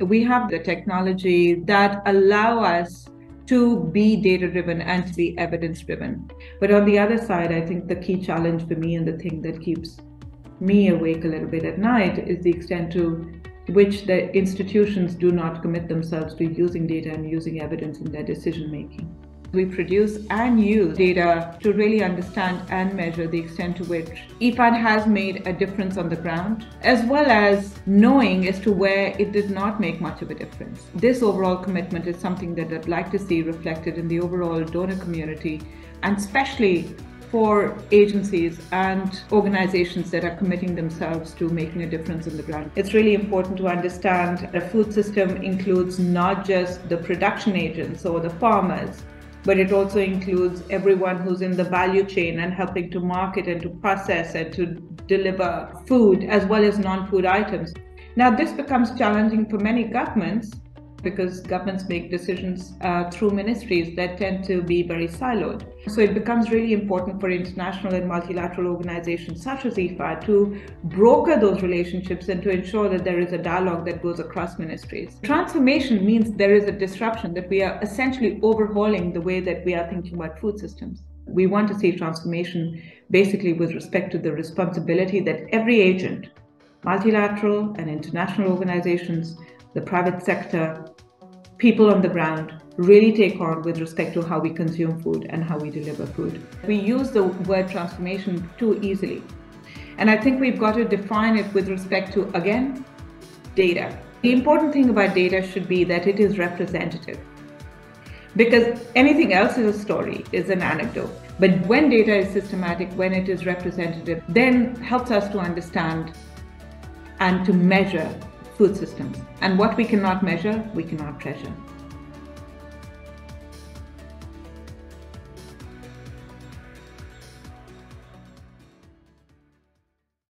We have the technology that allow us to be data driven and to be evidence driven. But on the other side, I think the key challenge for me and the thing that keeps me awake a little bit at night is the extent to which the institutions do not commit themselves to using data and using evidence in their decision making. We produce and use data to really understand and measure the extent to which IFAD has made a difference on the ground, as well as knowing as to where it did not make much of a difference. This overall commitment is something that I'd like to see reflected in the overall donor community, and especially for agencies and organizations that are committing themselves to making a difference on the ground. It's really important to understand a food system includes not just the production agents or the farmers, but it also includes everyone who's in the value chain and helping to market and to process and to deliver food as well as non food items. Now, this becomes challenging for many governments because governments make decisions uh, through ministries that tend to be very siloed. So it becomes really important for international and multilateral organizations such as IFAD to broker those relationships and to ensure that there is a dialogue that goes across ministries. Transformation means there is a disruption, that we are essentially overhauling the way that we are thinking about food systems. We want to see transformation basically with respect to the responsibility that every agent, multilateral and international organizations, the private sector, people on the ground really take on with respect to how we consume food and how we deliver food. We use the word transformation too easily. And I think we've got to define it with respect to, again, data. The important thing about data should be that it is representative. Because anything else is a story, is an anecdote. But when data is systematic, when it is representative, then helps us to understand and to measure food systems. And what we cannot measure, we cannot treasure.